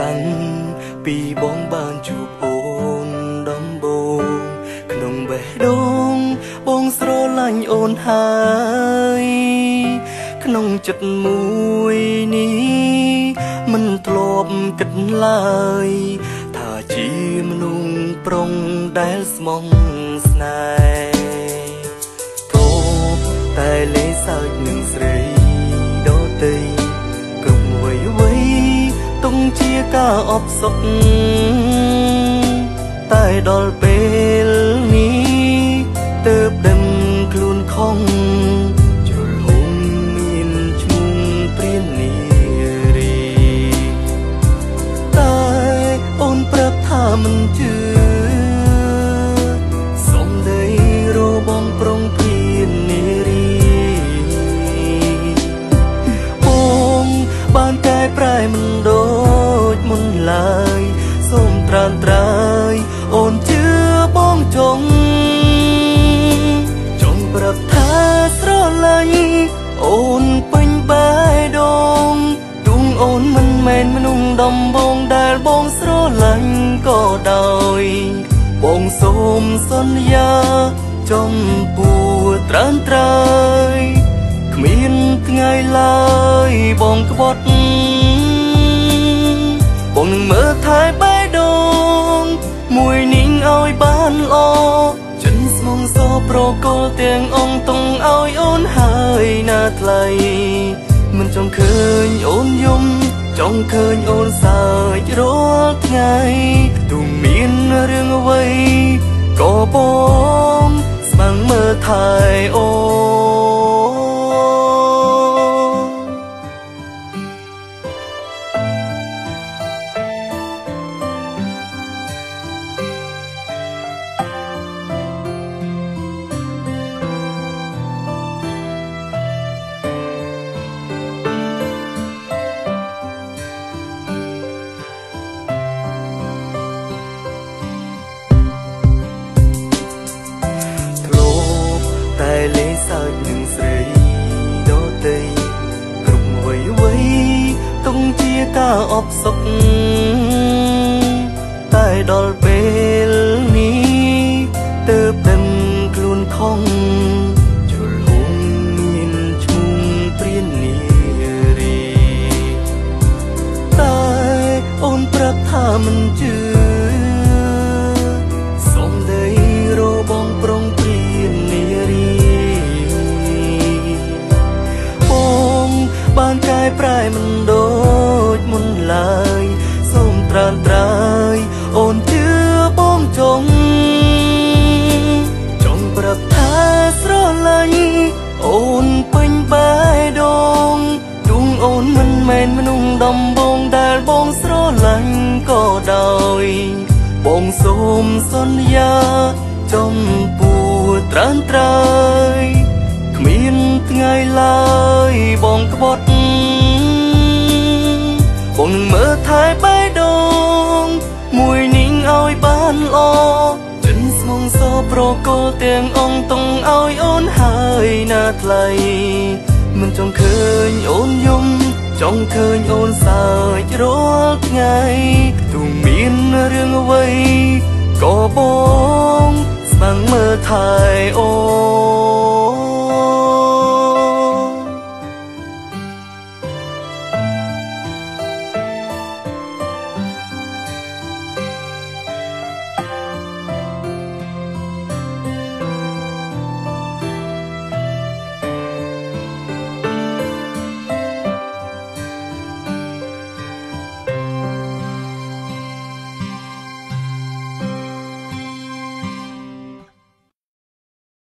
តាំងពីបងបានជួបអូនដំបូងក្នុងបេះដូងបងស្រឡាញ់អូនហើយក្នុងចិត្តមួយនេះមិនធ្លាប់គិតឡើយ ថាជាមនុស្សប្រុងដែលស្មងស្នេហ៍ទោះតែលេសើចនឹងស្រីដទៃ ការអបសុខតែដល់ពេលនេះទើបដឹងខ្លួនខំជ្រុលហុំមានឈ្មោះព្រាននារីតែអូនប្រាប់ថាមិនជឿ ដំបងដែលបងស្រឡាញ់ក៏ដោយបងសូមសន្យាចំពោះត្រានត្រើយគ្មានថ្ងៃឡើយបងក្បត់បងនឹងមើលថែបែដងមួយនាងឲ្យបានល្អចិនស្មងសប្រកលទាំងអង្គតុងឲ្យអូនហើយណាថ្លៃមិនចង់ឃើញអូនយំ ចង់ឃើញអូនសើចរាល់ថ្ងៃទូមានរឿងអ្វីក៏បងស្មាំងមើលថែអូធ្ចនឹងស្រីដតីគ្រប់វ័យវ័យទុំជាការអបសុខតែដល់ពេលនេះទើបដឹងខ្លួនខំជលហុំមានឈ្មោះព្រាននារីតែអូនប្រាប់ថាមិនជឿ មិនដូចមុនឡើយសូមត្រានត្រើយអូនជឿបងចង់ចង់ប្រាប់ថាស្រឡាញ់អូនពេញបែដងដួងអូនមិនមែនមនុស្សដំបងដែលបងស្រឡាញ់ក៏ដោយបងសូមសន្យាចំពោះត្រានត្រើយគ្មានថ្ងៃឡើយបងក្បត់ រកលទាំងអង្គតុងឲ្យអូនហើយណាថ្លៃមិនចង់ឃើញអូនយំចង់ឃើញអូនសើចរាល់ថ្ងៃទូមានរឿងអ្វីក៏បងស្មាំងមើលថែអូន